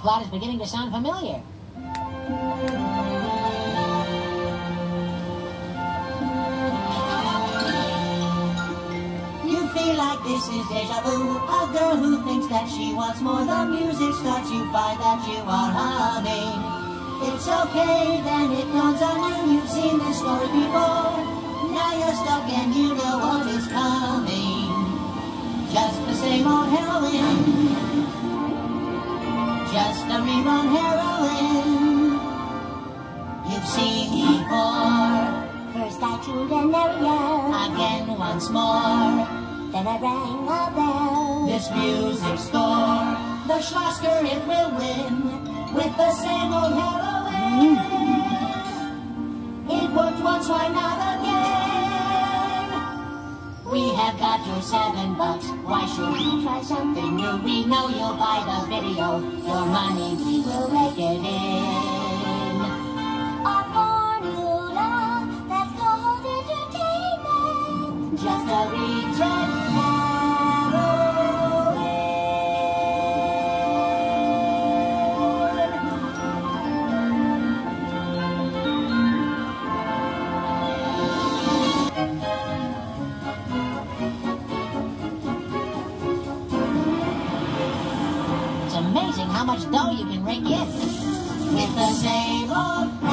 Plot is beginning to sound familiar. You feel like this is deja vu. A girl who thinks that she wants more. The music starts, you find that you are humming. It's okay, then it dawns on you. You've seen Tuned Again once more. then I rang a bell. This music score, the Schlasker it will win with the same old heroine. It worked once, why not again? We have got your seven bucks. Why should we try something new? We know you'll buy the video. Your money we will make it in. Amazing how much dough you can rake in. With the same old